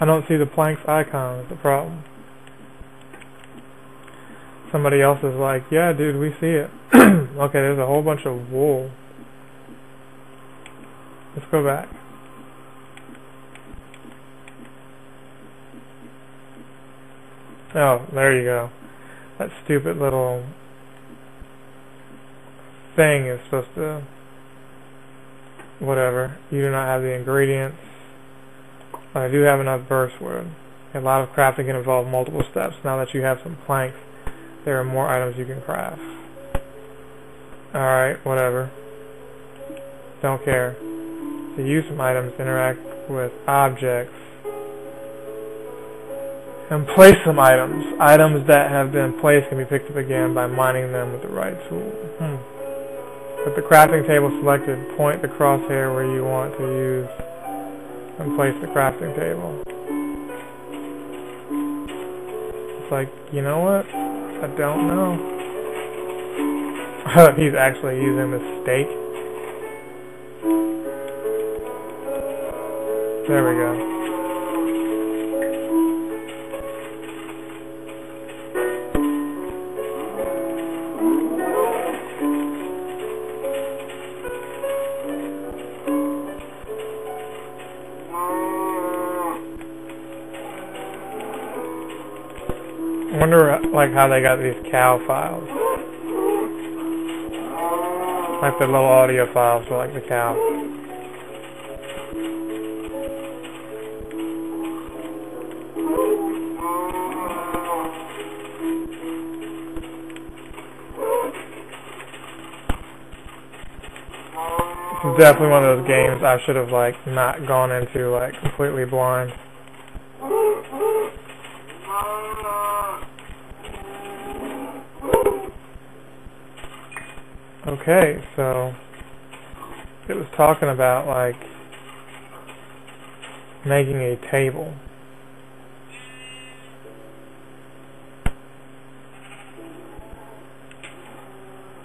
I don't see the planks icon is the problem. Somebody else is like, yeah, dude, we see it. okay, there's a whole bunch of wool. Let's go back. Oh, there you go. That stupid little thing is supposed to... Whatever. You do not have the ingredients. But I do have enough birch wood. A lot of crafting can involve multiple steps. Now that you have some planks, there are more items you can craft. Alright, whatever. Don't care. To use some items, interact with objects and place some items. Items that have been placed can be picked up again by mining them with the right tool. Hmm. With the crafting table selected, point the crosshair where you want to use and place the crafting table. It's like, you know what? I don't know. He's actually using the stake. There we go. Wonder like how they got these cow files. Like the little audio files for like the cow. Definitely one of those games I should have like not gone into like completely blind. Okay, so it was talking about like making a table.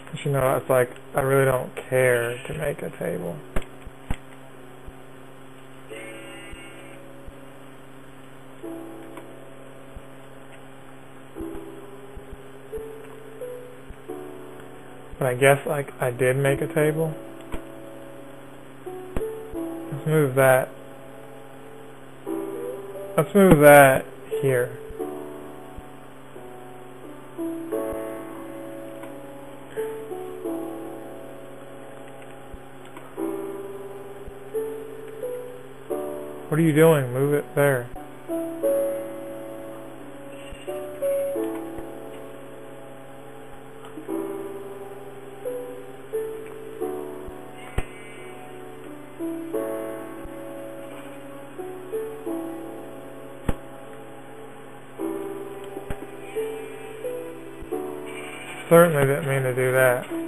But you know, it's like I really don't care to make a table. But I guess like I did make a table. Let's move that. Let's move that here. What are you doing? Move it there. Certainly didn't mean to do that.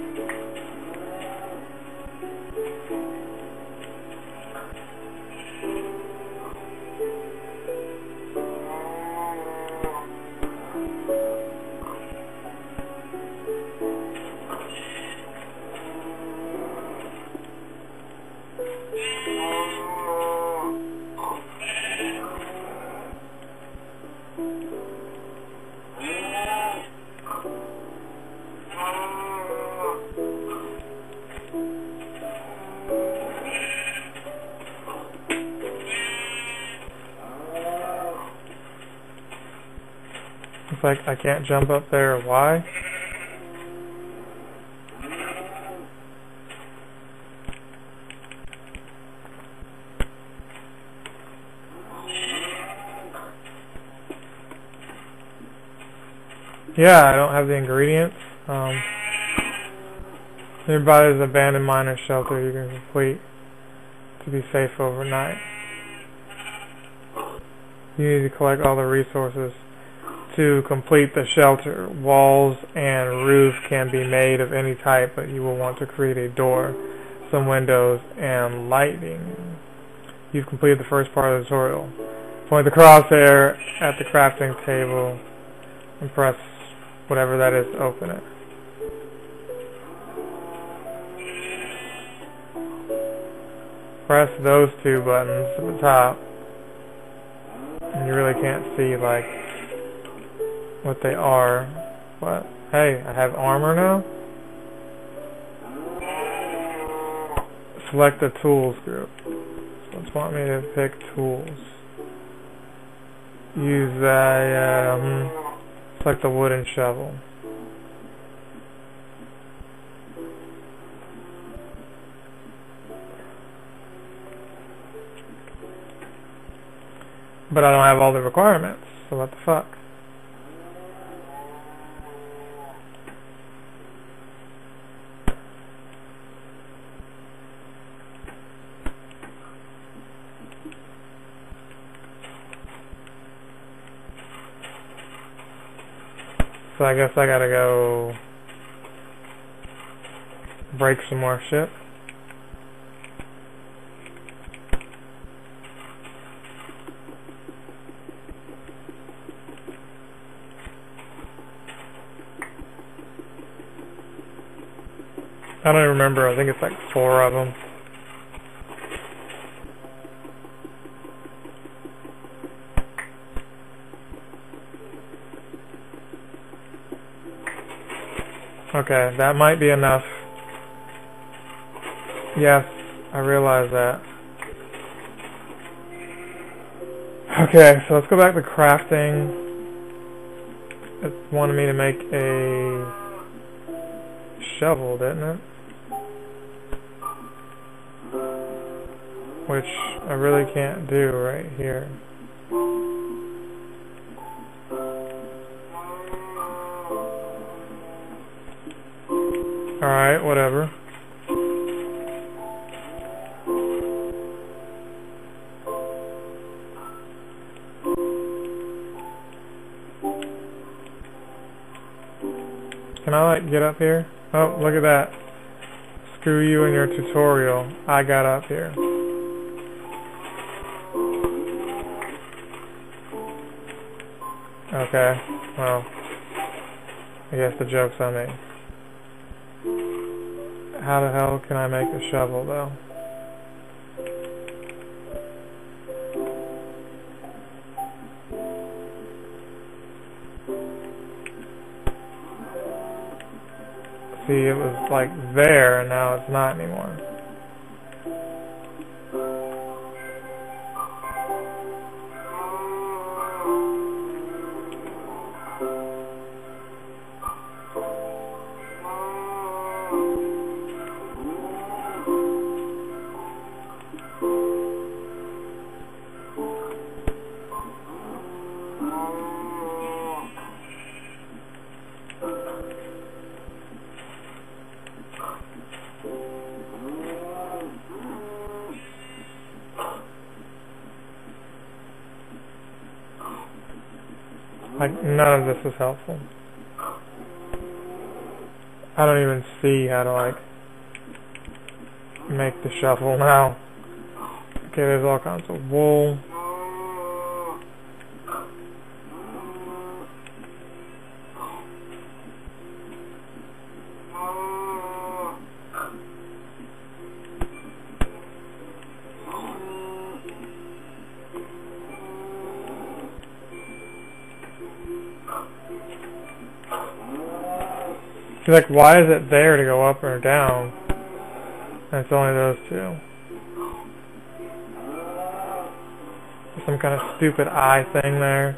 It's like I can't jump up there. Why? Yeah, I don't have the ingredients. Um, nearby is abandoned miner shelter you can complete to be safe overnight. You need to collect all the resources to complete the shelter. Walls and roof can be made of any type, but you will want to create a door, some windows, and lighting. You've completed the first part of the tutorial. Point the crosshair at the crafting table and press whatever that is to open it. Press those two buttons at the top and you really can't see like what they are. What? hey, I have armor now. Select the tools group. So it's want me to pick tools. Use a um, select the wooden shovel. But I don't have all the requirements, so what the fuck? So I guess I gotta go break some more shit. I don't even remember. I think it's like four of them. Okay, that might be enough. Yes, I realize that. Okay, so let's go back to crafting. It wanted me to make a shovel, didn't it? which I really can't do right here. Alright, whatever. Can I like get up here? Oh, look at that. Screw you and your tutorial. I got up here. Okay, well, I guess the joke's on me. How the hell can I make a shovel, though? See, it was like there, and now it's not anymore. Like, none of this is helpful. I don't even see how to, like, make the shovel now. Okay, there's all kinds of wool. Like, why is it there to go up or down? And it's only those two. Some kind of stupid eye thing there.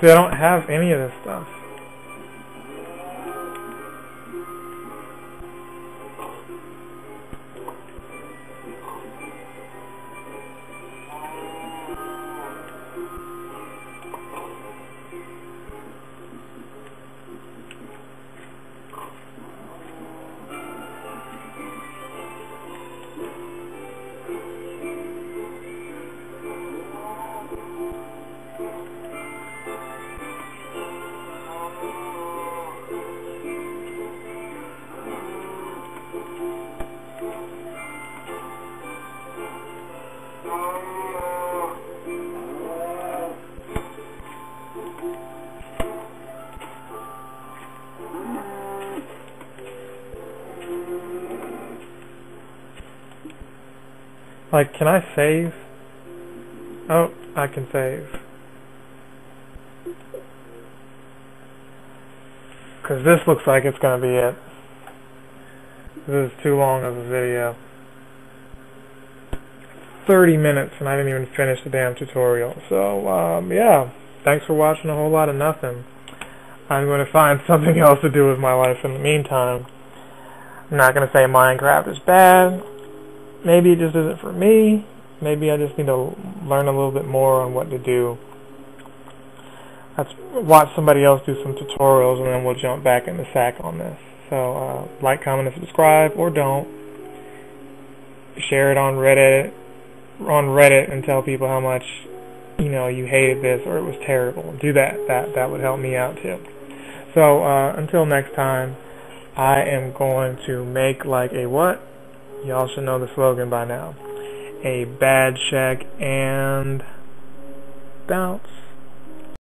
See, I don't have any of this stuff. Like, can I save? Oh, I can save. Because this looks like it's going to be it. This is too long of a video. 30 minutes and I didn't even finish the damn tutorial. So, um, yeah. Thanks for watching a whole lot of nothing. I'm going to find something else to do with my life in the meantime. I'm not going to say Minecraft is bad. Maybe it just isn't for me. Maybe I just need to learn a little bit more on what to do. Let's watch somebody else do some tutorials and then we'll jump back in the sack on this. So uh, like, comment, and subscribe, or don't. Share it on Reddit, on Reddit, and tell people how much you know you hated this or it was terrible. Do that. That that would help me out too. So uh, until next time, I am going to make like a what? Y'all should know the slogan by now. A bad check and bounce.